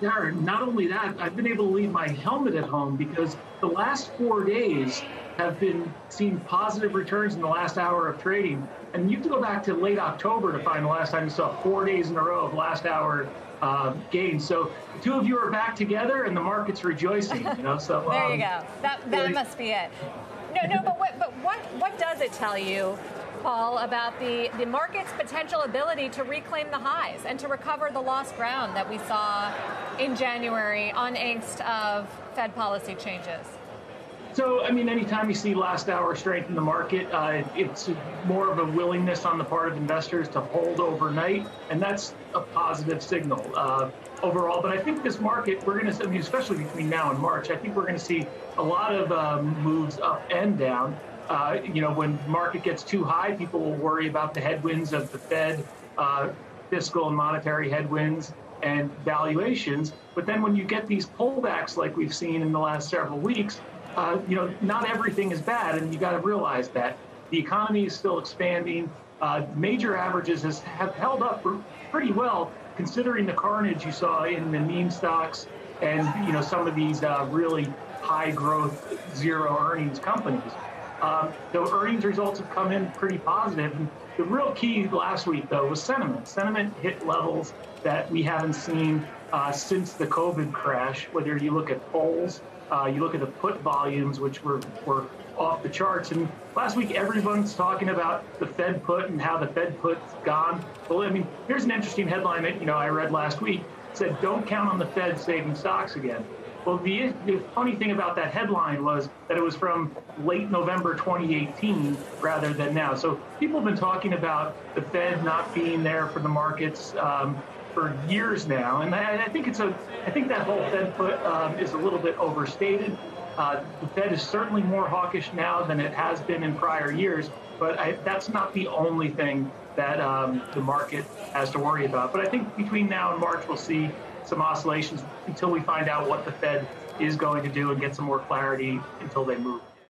Darren, not only that, I've been able to leave my helmet at home because the last four days have been seeing positive returns in the last hour of trading. And you have to go back to late October to find the last time you saw four days in a row of last hour uh, gains. So the two of you are back together, and the market's rejoicing. You know, so there um, you go. That that really, must be it. No, no, but what, but what what does it tell you? About the, the market's potential ability to reclaim the highs and to recover the lost ground that we saw in January on angst of Fed policy changes? So, I mean, anytime you see last hour strength in the market, uh, it's more of a willingness on the part of investors to hold overnight, and that's a positive signal uh, overall. But I think this market, we're going to, especially between now and March, I think we're going to see a lot of um, moves up and down. Uh, you know, when market gets too high, people will worry about the headwinds of the Fed, uh, fiscal and monetary headwinds, and valuations. But then when you get these pullbacks like we've seen in the last several weeks, uh, you know, not everything is bad, and you got to realize that the economy is still expanding. Uh, major averages has, have held up pretty well, considering the carnage you saw in the meme stocks and you know some of these uh, really high growth zero earnings companies. Um, the earnings results have come in pretty positive. And the real key last week, though, was sentiment. Sentiment hit levels that we haven't seen uh, since the COVID crash. Whether you look at polls uh, you look at the put volumes, which were, were off the charts. And last week, everyone's talking about the Fed put and how the Fed put's gone. Well, I mean, here's an interesting headline that you know I read last week. It said, "Don't count on the Fed saving stocks again." Well, the, the funny thing about that headline was that it was from late November 2018 rather than now. So people have been talking about the Fed not being there for the markets. Um, for years now, and I, I, think it's a. I think that whole Fed put um, is a little bit overstated. Uh, the Fed is certainly more hawkish now than it has been in prior years, but I, that's not the only thing that um, the market has to worry about. But I think between now and March, we'll see some oscillations until we find out what the Fed is going to do and get some more clarity until they move.